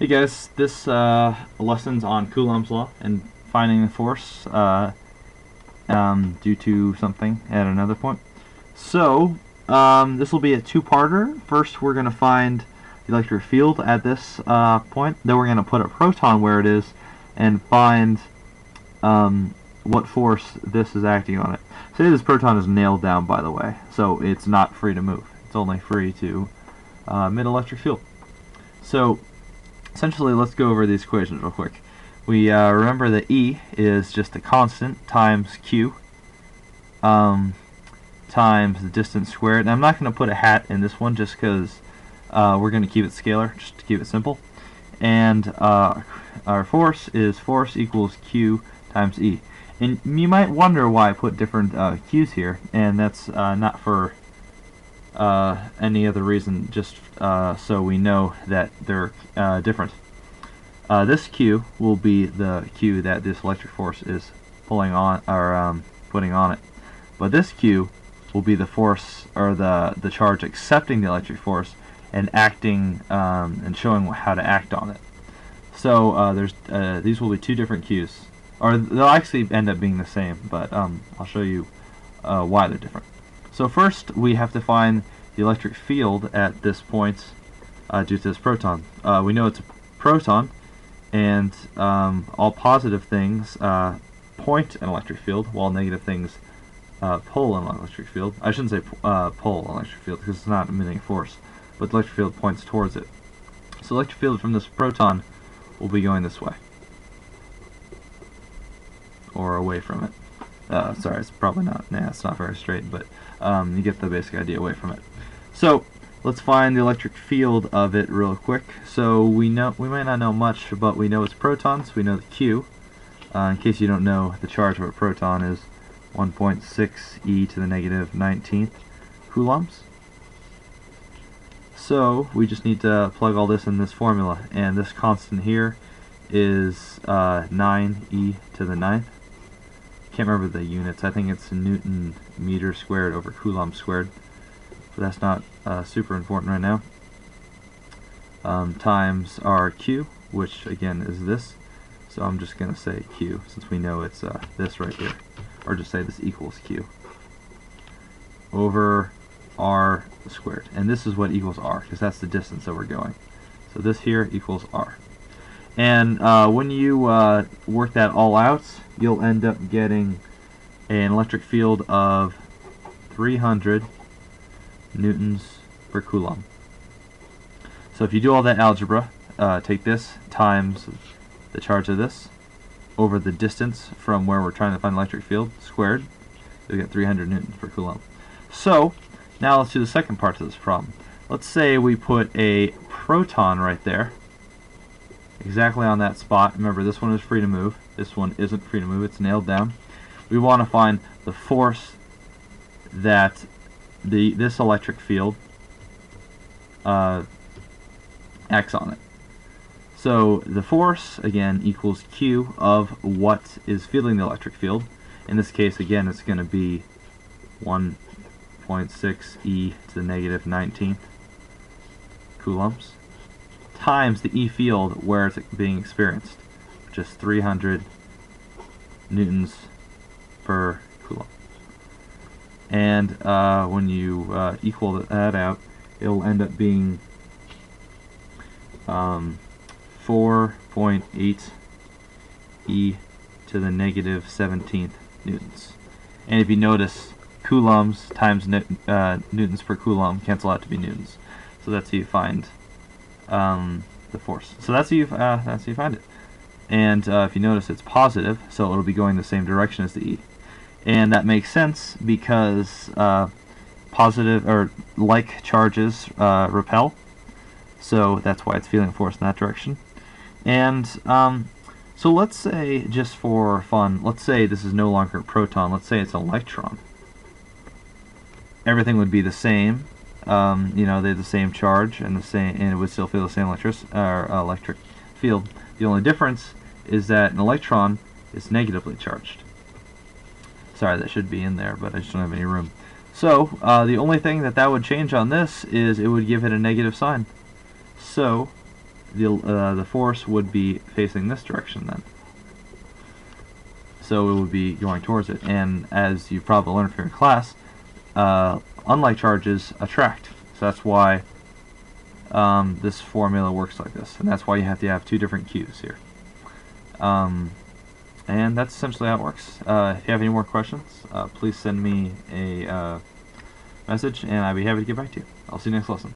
Hey guys, this uh, lesson's on Coulomb's law and finding the force uh, um, due to something at another point. So, um, this will be a two-parter. First, we're going to find the electric field at this uh, point. Then we're going to put a proton where it is and find um, what force this is acting on it. Say this proton is nailed down, by the way, so it's not free to move. It's only free to uh, emit electric field. So, essentially, let's go over these equations real quick. We uh, remember that E is just a constant times Q um, times the distance squared. And I'm not going to put a hat in this one just because uh, we're going to keep it scalar, just to keep it simple. And uh, our force is force equals Q times E. And you might wonder why I put different uh, Q's here, and that's uh, not for uh, any other reason, just uh, so we know that they're uh, different. Uh, this Q will be the Q that this electric force is pulling on or um, putting on it, but this Q will be the force or the the charge accepting the electric force and acting um, and showing how to act on it. So uh, there's uh, these will be two different Q's, or they'll actually end up being the same, but um, I'll show you why they're different. So first we have to find the electric field at this point uh, due to this proton. Uh, we know it's a proton, and um, all positive things uh, point an electric field, while negative things pull an electric field. I shouldn't say pull an electric field because it's not emitting force but the electric field points towards it. So electric field from this proton will be going this way. Or away from it. Uh, sorry, it's probably not, nah, it's not very straight, but um, you get the basic idea away from it. So, let's find the electric field of it real quick. So we know we might not know much, but we know it's protons. We know the Q. Uh, in case you don't know, the charge of a proton is 1.6 e to the negative 19th coulombs. So we just need to plug all this in this formula, and this constant here is uh, 9e to the ninth. Can't remember the units. I think it's Newton meter squared over Coulomb squared. But that's not uh, super important right now. Um, times our Q, which again is this. So I'm just going to say Q, since we know it's uh, this right here. Or just say this equals Q. Over r squared. And this is what equals r, because that's the distance that we're going. So this here equals r. And uh, when you uh, work that all out, you'll end up getting an electric field of 300 newtons per coulomb. So if you do all that algebra, uh, take this times the charge of this over the distance from where we're trying to find the electric field squared, you'll get 300 newtons per coulomb. So now let's do the second part to this problem. Let's say we put a proton right there, exactly on that spot. Remember, this one is free to move. This one isn't free to move. It's nailed down. We want to find the force that the this electric field uh, acts on it. So the force, again, equals Q of what is feeling the electric field. In this case, again, it's going to be 1.6 e to the negative 19th coulombs times the E field where it's being experienced, which is 300 newtons per coulomb. And uh, when you uh, equal that out, it'll end up being um, 4.8 e to the negative 17th newtons. And if you notice, coulombs times uh, newtons per coulomb cancel out to be newtons. So that's how you find um, the force. So that's how you uh, that's how you find it. And uh, if you notice, it's positive, so it'll be going the same direction as the E. And that makes sense because uh, positive or like charges uh, repel. So that's why it's feeling force in that direction. And um, so let's say, just for fun, let's say this is no longer a proton. Let's say it's an electron everything would be the same. Um, you know, they have the same charge and the same, and it would still feel the same electric uh, electric field. The only difference is that an electron is negatively charged. Sorry, that should be in there, but I just don't have any room. So, uh, the only thing that that would change on this is it would give it a negative sign. So, the uh, the force would be facing this direction then. So it would be going towards it. And as you've probably learned from your class, uh, unlike charges attract. So that's why um, this formula works like this. And that's why you have to have two different Q's here. Um, and that's essentially how it works. Uh, if you have any more questions, uh, please send me a uh, message and I'd be happy to get back to you. I'll see you next lesson.